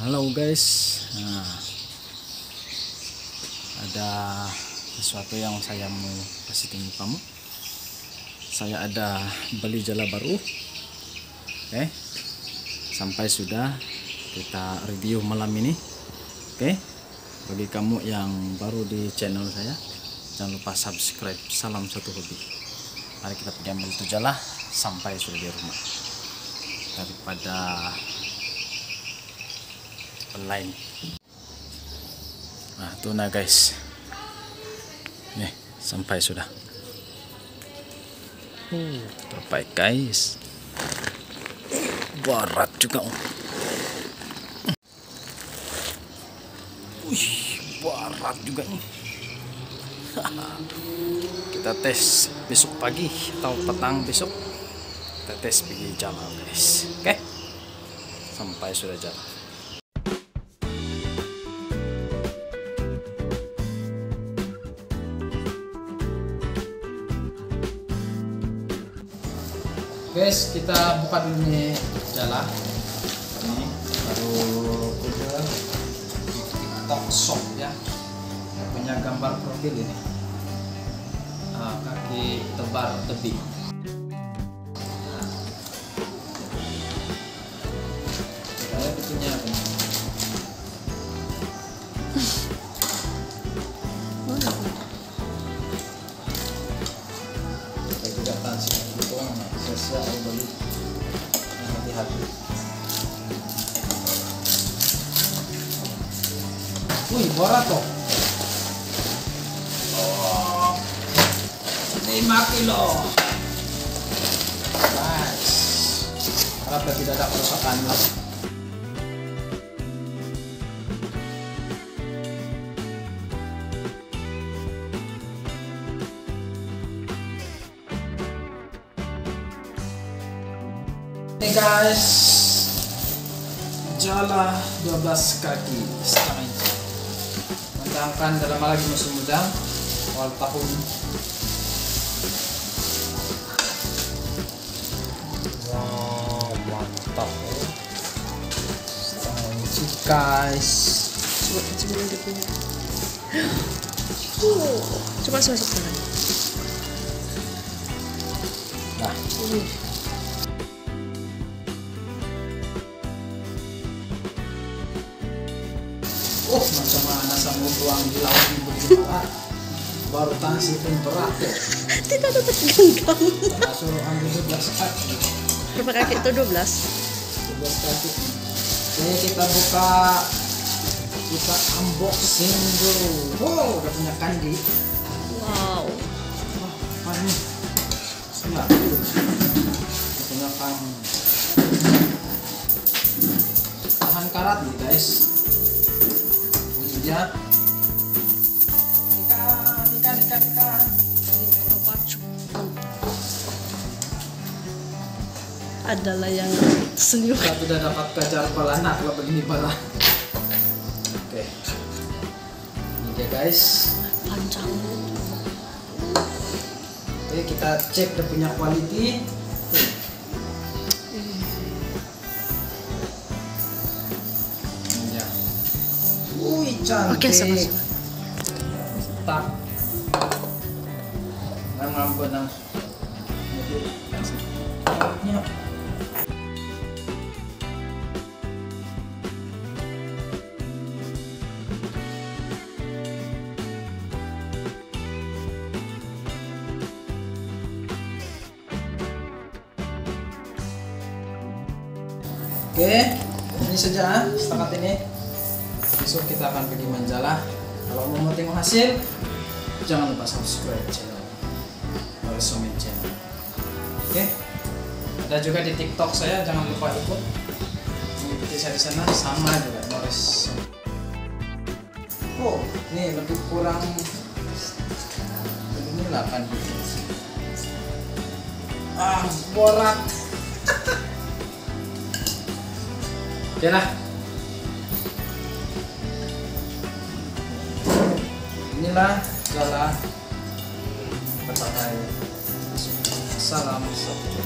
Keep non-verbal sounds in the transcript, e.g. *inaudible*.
halo guys. Nah, ada sesuatu yang saya mau kasih tinggi kamu. Saya ada beli jala baru. Oke sampai sudah kita review malam ini. Oke bagi kamu yang baru di channel saya jangan lupa subscribe. Salam satu hobi. Mari kita pergi ambil itu jala sampai sudah di rumah. Daripada online. Nah tuh nah guys. Nih sampai sudah. Uh, terbaik guys. Berat juga oh. Wih, berat juga nih. *laughs* Kita tes besok pagi atau petang besok. Kita tes pergi jalan guys oke? Sampai sudah jalan guys kita buka dulu nih. Jala. Ini baru udah tiktok shop ya. Punya gambar profil ini. Nah, kaki tebar tebing saya saya beli yang hati-hati wih borat toh oh 5 kilo. Nice. Harap tidak ada kerusakan lah Ini guys Jala 12 kaki setengah inci Mendangkan dalam lagi musim muda Awal tahun Wow mantap. Setengah inci guys Coba coba dia punya. Coba masuk tangan. Nah Wih, Oh macam mana sama tuang di laut berat Baru tansi pun berat. Ya Tidak dapat genggam. Suruh ambil 12 kaki. Berapa kaki itu? 12? 12 kaki. Oke kita buka Kita unboxing dulu. Wow udah punya kandi Wow. Wah apa Bismillah Udah punya kandi Tahan karat nih guys Ikan Adalah yang senyum. Kita sudah dapat kejar pala anak kalau begini pala. Oke. Ini dia guys. Panjang. Oke, kita cek dia punya quality. Cantik. Oke, sama-sama. Tak. Nang ngambon nang. Oke, ini saja setakat ini. Besok kita akan pergi Manjala. Kalau mau tengok hasil, jangan lupa subscribe channel Resume channel. Oke, ada juga di TikTok saya, jangan lupa ikut. Mengikuti saya di sana sama juga Morris. Oh, ini lebih kurang ini 8 gitu. Ah, borak. *laughs* Oke lah. inilah adalah pertama salam sabtu